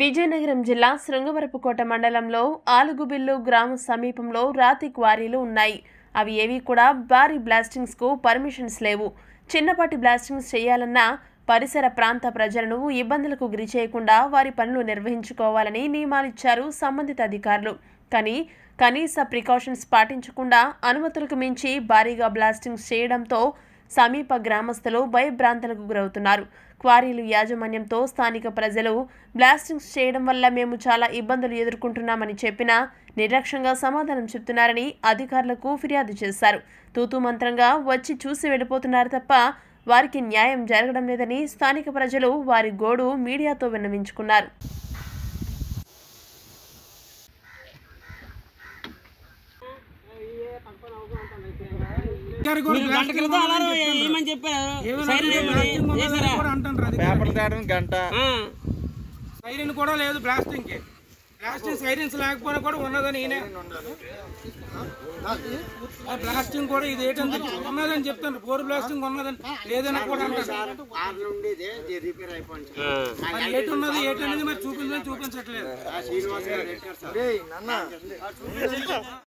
విజయనగరం జిల్లా శృంగవరపుకోట మండలంలో ఆలుగుబిల్లు గ్రామ సమీపంలో రాతి క్వారీలు ఉన్నాయి. అవి ఏవి కూడా భారీ బ్లాస్టింగ్స్కు పర్మిషన్స్ లేవు. చిన్నపాటి బ్లాస్టింగ్స్ చేయాలన్నా పరిసర ప్రాంత ప్రజలను ఇబ్బందులకు గురి చేయకుండా వారి పనులు నిర్వహించుకోవాలని నియమాలిచ్చారు సంబంధిత అధికారులు. కానీ కనీస ప్రికాషన్స్ పాటించకుండా అనుమతులకు మించి భారీగా బ్లాస్టింగ్స్ చేయడంతో సమీప గ్రామస్తులు భయభ్రాంతులకు గురవుతున్నారు. క్వారీలు యాజమాన్యంతో స్థానిక ప్రజలు బ్లాస్టింగ్స్ చేయడం వల్ల మేము చాలా ఇబ్బందులు ఎదుర్కొంటున్నామని చెప్పినా నిర్లక్ష్యంగా సమాధానం చెప్తున్నారని అధికారులకు ఫిర్యాదు చేశారు. తూతూ మంత్రంగా వచ్చి చూసి వెళ్ళిపోతున్నారు తప్ప వారికి న్యాయం జరగడం లేదని స్థానిక ప్రజలు వారి గోడు మీడియాతో విన్నవించుకున్నారు మీరు గంట క్రితం అలారం ఏమని చెప్పారు సైరన్ ఏమని చేశారా పేపర్ తేడానికి గంట. సైరన్ కూడా లేదు బ్లాస్టింగ్కి బ్లాస్టింగ్ సైరన్స్ లేకపోయినా కూడా ఉన్నదని ఈయనే. బ్లాస్టింగ్ కూడా ఇది ఏంటంటే ఉన్నదని చెప్తాను ఫోర్ బ్లాస్టింగ్ ఉన్నదని లేదని కూడా అంటారు. ఏటి ఉన్నది ఏటి అనేది మరి చూపించని చూపించట్లేదు.